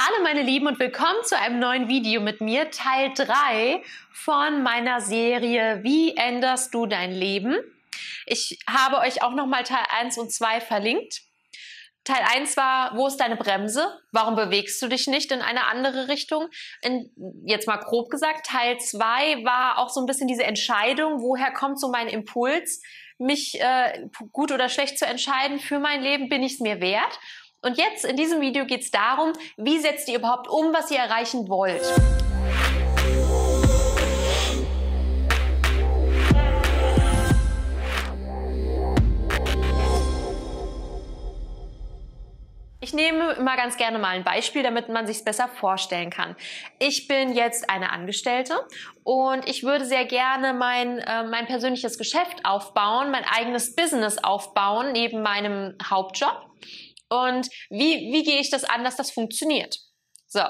Hallo meine Lieben und willkommen zu einem neuen Video mit mir, Teil 3 von meiner Serie Wie änderst du dein Leben? Ich habe euch auch nochmal Teil 1 und 2 verlinkt. Teil 1 war, wo ist deine Bremse? Warum bewegst du dich nicht in eine andere Richtung? In, jetzt mal grob gesagt, Teil 2 war auch so ein bisschen diese Entscheidung, woher kommt so mein Impuls, mich äh, gut oder schlecht zu entscheiden für mein Leben, bin ich es mir wert? Und jetzt in diesem Video geht es darum, wie setzt ihr überhaupt um, was ihr erreichen wollt. Ich nehme immer ganz gerne mal ein Beispiel, damit man sich es besser vorstellen kann. Ich bin jetzt eine Angestellte und ich würde sehr gerne mein, äh, mein persönliches Geschäft aufbauen, mein eigenes Business aufbauen neben meinem Hauptjob. Und wie, wie gehe ich das an, dass das funktioniert? So,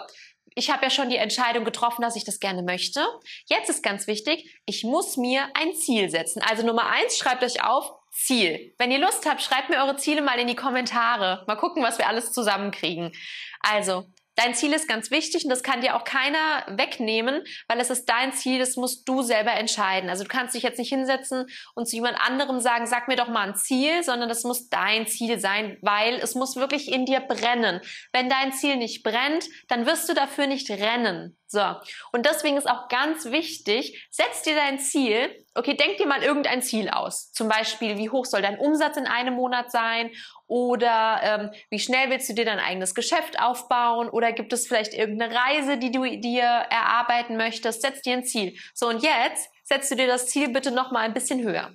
ich habe ja schon die Entscheidung getroffen, dass ich das gerne möchte. Jetzt ist ganz wichtig, ich muss mir ein Ziel setzen. Also Nummer eins, schreibt euch auf, Ziel. Wenn ihr Lust habt, schreibt mir eure Ziele mal in die Kommentare. Mal gucken, was wir alles zusammenkriegen. Also, Dein Ziel ist ganz wichtig und das kann dir auch keiner wegnehmen, weil es ist dein Ziel, das musst du selber entscheiden. Also du kannst dich jetzt nicht hinsetzen und zu jemand anderem sagen, sag mir doch mal ein Ziel, sondern das muss dein Ziel sein, weil es muss wirklich in dir brennen. Wenn dein Ziel nicht brennt, dann wirst du dafür nicht rennen. So. Und deswegen ist auch ganz wichtig, setz dir dein Ziel. Okay, denk dir mal irgendein Ziel aus. Zum Beispiel, wie hoch soll dein Umsatz in einem Monat sein? Oder ähm, wie schnell willst du dir dein eigenes Geschäft aufbauen? Oder gibt es vielleicht irgendeine Reise, die du dir erarbeiten möchtest? Setz dir ein Ziel. So, und jetzt setzt du dir das Ziel bitte nochmal ein bisschen höher.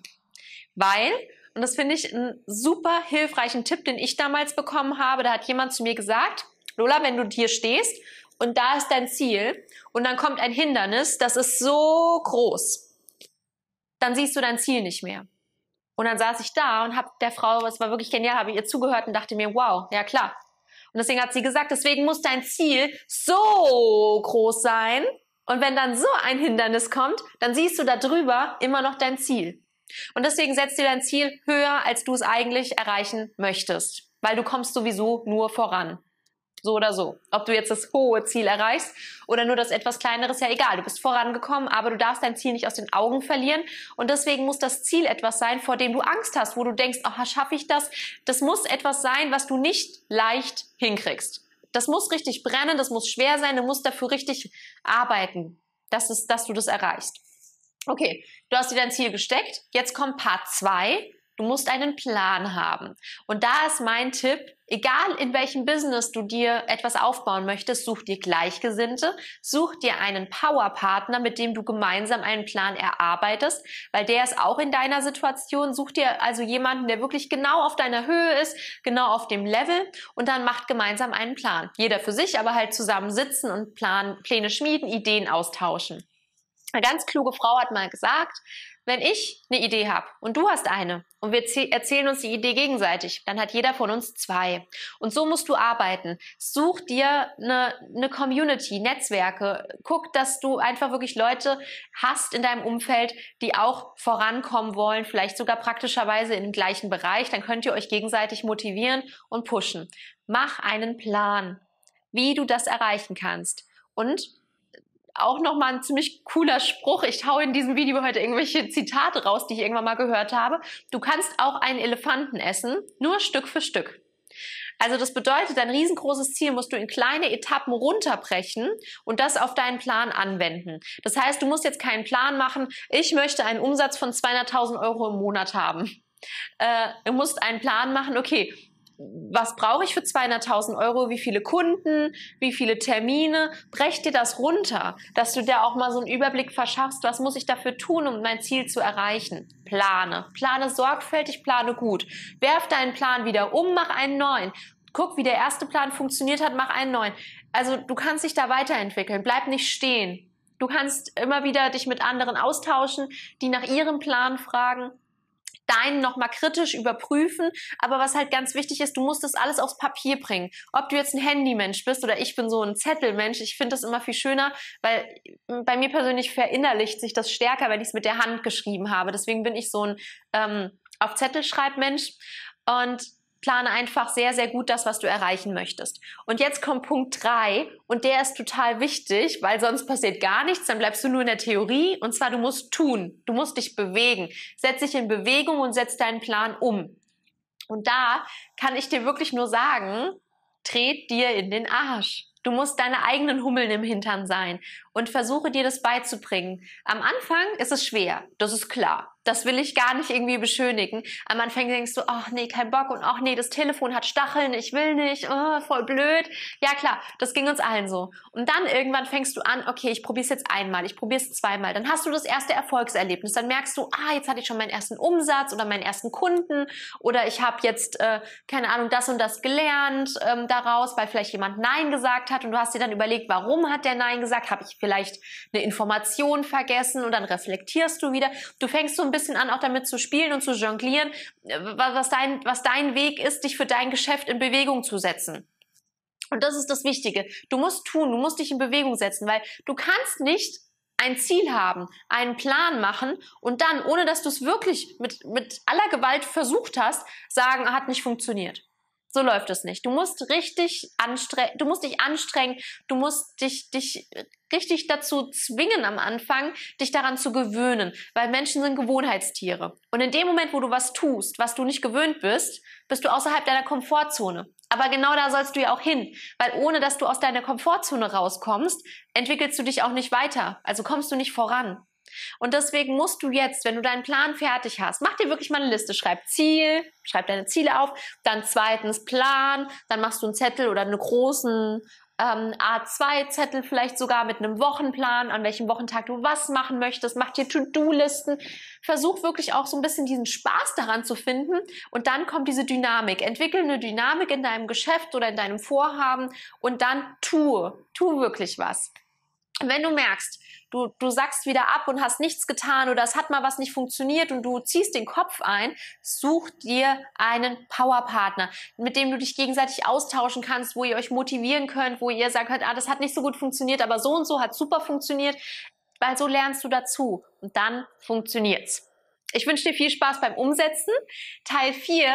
Weil, und das finde ich einen super hilfreichen Tipp, den ich damals bekommen habe, da hat jemand zu mir gesagt, Lola, wenn du hier stehst und da ist dein Ziel und dann kommt ein Hindernis, das ist so groß, dann siehst du dein Ziel nicht mehr. Und dann saß ich da und habe der Frau, es war wirklich genial, habe ihr zugehört und dachte mir, wow, ja klar. Und deswegen hat sie gesagt, deswegen muss dein Ziel so groß sein. Und wenn dann so ein Hindernis kommt, dann siehst du da drüber immer noch dein Ziel. Und deswegen setzt dir dein Ziel höher, als du es eigentlich erreichen möchtest. Weil du kommst sowieso nur voran. So oder so. Ob du jetzt das hohe Ziel erreichst oder nur das etwas kleinere, ist ja egal. Du bist vorangekommen, aber du darfst dein Ziel nicht aus den Augen verlieren. Und deswegen muss das Ziel etwas sein, vor dem du Angst hast, wo du denkst, oh, schaffe ich das? Das muss etwas sein, was du nicht leicht hinkriegst. Das muss richtig brennen, das muss schwer sein, du musst dafür richtig arbeiten, dass, es, dass du das erreichst. Okay, du hast dir dein Ziel gesteckt. Jetzt kommt Part 2. Du musst einen Plan haben. Und da ist mein Tipp, egal in welchem Business du dir etwas aufbauen möchtest, such dir Gleichgesinnte, such dir einen Powerpartner, mit dem du gemeinsam einen Plan erarbeitest, weil der ist auch in deiner Situation. Such dir also jemanden, der wirklich genau auf deiner Höhe ist, genau auf dem Level und dann macht gemeinsam einen Plan. Jeder für sich, aber halt zusammen sitzen und Plan, Pläne schmieden, Ideen austauschen. Eine ganz kluge Frau hat mal gesagt, wenn ich eine Idee habe und du hast eine und wir erzählen uns die Idee gegenseitig, dann hat jeder von uns zwei. Und so musst du arbeiten. Such dir eine, eine Community, Netzwerke. Guck, dass du einfach wirklich Leute hast in deinem Umfeld, die auch vorankommen wollen, vielleicht sogar praktischerweise in dem gleichen Bereich. Dann könnt ihr euch gegenseitig motivieren und pushen. Mach einen Plan, wie du das erreichen kannst. Und auch nochmal ein ziemlich cooler Spruch. Ich hau in diesem Video heute irgendwelche Zitate raus, die ich irgendwann mal gehört habe. Du kannst auch einen Elefanten essen, nur Stück für Stück. Also das bedeutet, ein riesengroßes Ziel musst du in kleine Etappen runterbrechen und das auf deinen Plan anwenden. Das heißt, du musst jetzt keinen Plan machen, ich möchte einen Umsatz von 200.000 Euro im Monat haben. Äh, du musst einen Plan machen, okay, was brauche ich für 200.000 Euro, wie viele Kunden, wie viele Termine, brech dir das runter, dass du dir auch mal so einen Überblick verschaffst, was muss ich dafür tun, um mein Ziel zu erreichen. Plane, plane sorgfältig, plane gut. Werf deinen Plan wieder um, mach einen neuen. Guck, wie der erste Plan funktioniert hat, mach einen neuen. Also du kannst dich da weiterentwickeln, bleib nicht stehen. Du kannst immer wieder dich mit anderen austauschen, die nach ihrem Plan fragen deinen nochmal kritisch überprüfen. Aber was halt ganz wichtig ist, du musst das alles aufs Papier bringen. Ob du jetzt ein Handymensch bist oder ich bin so ein Zettelmensch, ich finde das immer viel schöner, weil bei mir persönlich verinnerlicht sich das stärker, wenn ich es mit der Hand geschrieben habe. Deswegen bin ich so ein ähm, auf Zettel schreibmensch. Und plane einfach sehr, sehr gut das, was du erreichen möchtest. Und jetzt kommt Punkt drei und der ist total wichtig, weil sonst passiert gar nichts, dann bleibst du nur in der Theorie und zwar du musst tun, du musst dich bewegen. Setz dich in Bewegung und setz deinen Plan um. Und da kann ich dir wirklich nur sagen, tret dir in den Arsch. Du musst deine eigenen Hummeln im Hintern sein und versuche dir das beizubringen. Am Anfang ist es schwer, das ist klar. Das will ich gar nicht irgendwie beschönigen. Am Anfang denkst du, ach nee, kein Bock und ach nee, das Telefon hat Stacheln, ich will nicht, oh, voll blöd. Ja klar, das ging uns allen so. Und dann irgendwann fängst du an, okay, ich probiere es jetzt einmal, ich probiere es zweimal. Dann hast du das erste Erfolgserlebnis. Dann merkst du, ah, jetzt hatte ich schon meinen ersten Umsatz oder meinen ersten Kunden oder ich habe jetzt, äh, keine Ahnung, das und das gelernt ähm, daraus, weil vielleicht jemand Nein gesagt hat und du hast dir dann überlegt, warum hat der Nein gesagt? Habe ich vielleicht eine Information vergessen und dann reflektierst du wieder. Du fängst so ein bisschen an, auch damit zu spielen und zu jonglieren, äh, was dein, was dein Weg ist, dich für dein Geschäft in Bewegung zu setzen. Und das ist das Wichtige. Du musst tun, du musst dich in Bewegung setzen, weil du kannst nicht ein Ziel haben, einen Plan machen und dann, ohne dass du es wirklich mit, mit aller Gewalt versucht hast, sagen, hat nicht funktioniert. So läuft es nicht. Du musst richtig anstrengen, du musst dich anstrengen, du musst dich, dich richtig dazu zwingen am Anfang, dich daran zu gewöhnen, weil Menschen sind Gewohnheitstiere. Und in dem Moment, wo du was tust, was du nicht gewöhnt bist, bist du außerhalb deiner Komfortzone. Aber genau da sollst du ja auch hin, weil ohne dass du aus deiner Komfortzone rauskommst, entwickelst du dich auch nicht weiter, also kommst du nicht voran. Und deswegen musst du jetzt, wenn du deinen Plan fertig hast, mach dir wirklich mal eine Liste. Schreib Ziel, schreib deine Ziele auf. Dann zweitens Plan. Dann machst du einen Zettel oder einen großen ähm, A2-Zettel vielleicht sogar mit einem Wochenplan, an welchem Wochentag du was machen möchtest. Mach dir To-Do-Listen. Versuch wirklich auch so ein bisschen diesen Spaß daran zu finden. Und dann kommt diese Dynamik. Entwickel eine Dynamik in deinem Geschäft oder in deinem Vorhaben und dann tue. Tu wirklich was. Wenn du merkst, du, du sagst wieder ab und hast nichts getan oder es hat mal was nicht funktioniert und du ziehst den Kopf ein, such dir einen Powerpartner, mit dem du dich gegenseitig austauschen kannst, wo ihr euch motivieren könnt, wo ihr sagt, ah, das hat nicht so gut funktioniert, aber so und so hat super funktioniert, weil so lernst du dazu und dann funktioniert's. Ich wünsche dir viel Spaß beim Umsetzen. Teil 4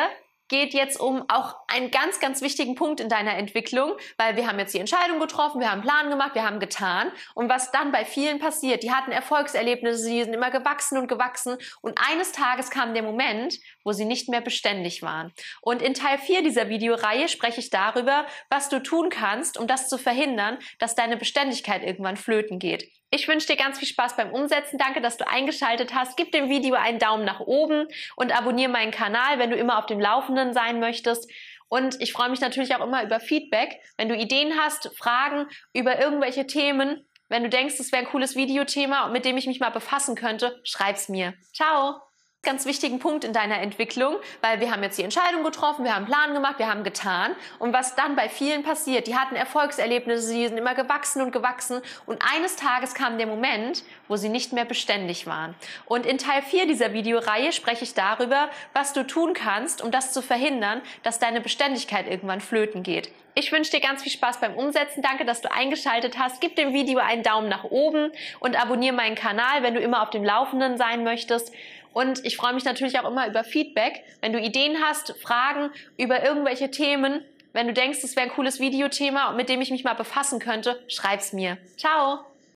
geht jetzt um auch einen ganz, ganz wichtigen Punkt in deiner Entwicklung, weil wir haben jetzt die Entscheidung getroffen, wir haben einen Plan gemacht, wir haben getan. Und was dann bei vielen passiert, die hatten Erfolgserlebnisse, die sind immer gewachsen und gewachsen. Und eines Tages kam der Moment, wo sie nicht mehr beständig waren. Und in Teil 4 dieser Videoreihe spreche ich darüber, was du tun kannst, um das zu verhindern, dass deine Beständigkeit irgendwann flöten geht. Ich wünsche dir ganz viel Spaß beim Umsetzen. Danke, dass du eingeschaltet hast. Gib dem Video einen Daumen nach oben und abonniere meinen Kanal, wenn du immer auf dem Laufenden sein möchtest. Und ich freue mich natürlich auch immer über Feedback. Wenn du Ideen hast, Fragen über irgendwelche Themen, wenn du denkst, es wäre ein cooles Videothema, mit dem ich mich mal befassen könnte, schreib's mir. Ciao! Ganz wichtigen Punkt in deiner Entwicklung, weil wir haben jetzt die Entscheidung getroffen, wir haben einen Plan gemacht, wir haben getan. Und was dann bei vielen passiert, die hatten Erfolgserlebnisse, die sind immer gewachsen und gewachsen. Und eines Tages kam der Moment, wo sie nicht mehr beständig waren. Und in Teil 4 dieser Videoreihe spreche ich darüber, was du tun kannst, um das zu verhindern, dass deine Beständigkeit irgendwann flöten geht. Ich wünsche dir ganz viel Spaß beim Umsetzen. Danke, dass du eingeschaltet hast. Gib dem Video einen Daumen nach oben und abonniere meinen Kanal, wenn du immer auf dem Laufenden sein möchtest. Und ich freue mich natürlich auch immer über Feedback. Wenn du Ideen hast, Fragen über irgendwelche Themen, wenn du denkst, es wäre ein cooles Videothema, mit dem ich mich mal befassen könnte, schreib's mir. Ciao!